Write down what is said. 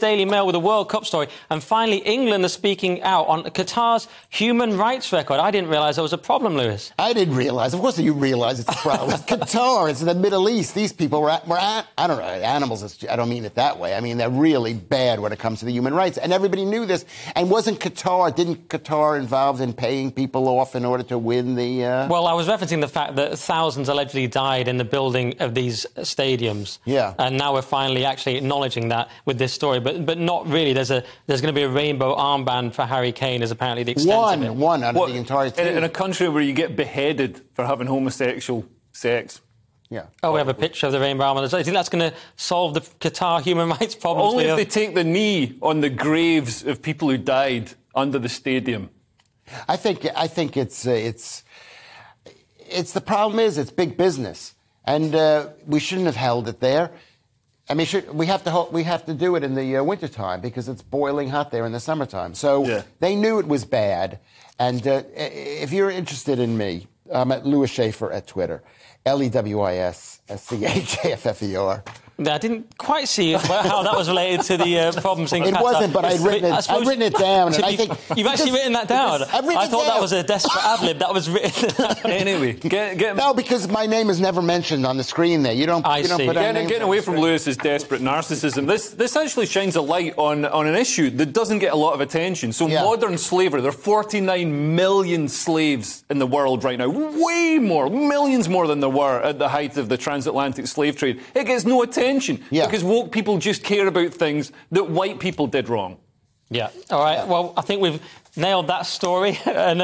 Daily Mail with a World Cup story. And finally, England are speaking out on Qatar's human rights record. I didn't realise there was a problem, Lewis. I didn't realise. Of course, you realise it's a problem. it's Qatar. It's in the Middle East. These people were, were at, I don't know, animals. I don't mean it that way. I mean, they're really bad when it comes to the human rights. And everybody knew this. And wasn't Qatar, didn't Qatar involved in paying people off in order to win the. Uh... Well, I was referencing the fact that thousands allegedly died in the building of these stadiums. Yeah. And now we're finally actually acknowledging that with this story. But but not really. There's a there's going to be a rainbow armband for Harry Kane, is apparently the extent one, of it. One out of the entire team. In, in, a country where you get beheaded for having homosexual sex. Yeah. Oh, we have a picture of the rainbow armband. I think that's going to solve the Qatar human rights problem. Only if they take the knee on the graves of people who died under the stadium. I think I think it's uh, it's it's the problem is it's big business, and uh, we shouldn't have held it there. I mean, should, we have to we have to do it in the uh, wintertime because it's boiling hot there in the summertime. So yeah. they knew it was bad. And uh, if you're interested in me, I'm at Lewis Schaffer at Twitter, L E W I S S C H A F F E R. I didn't quite see how that was related to the uh, problems in It Qatar. wasn't, but I'd written it, I'd written it down. And I think You've actually written that down? I've written I thought it that was a desperate ad lib. That was written. anyway, get, get, no, because my name is never mentioned on the screen there. You don't. I you don't see. put Getting, names getting away from screen. Lewis's desperate narcissism, this this actually shines a light on, on an issue that doesn't get a lot of attention. So Yeah. modern slavery, there are 49 million slaves in the world right now, way more, millions more than there were at the height of the transatlantic slave trade. It gets no attention Yeah. because woke people just care about things that white people did wrong. yeah. All right. Well, I think we've nailed that story. and, uh,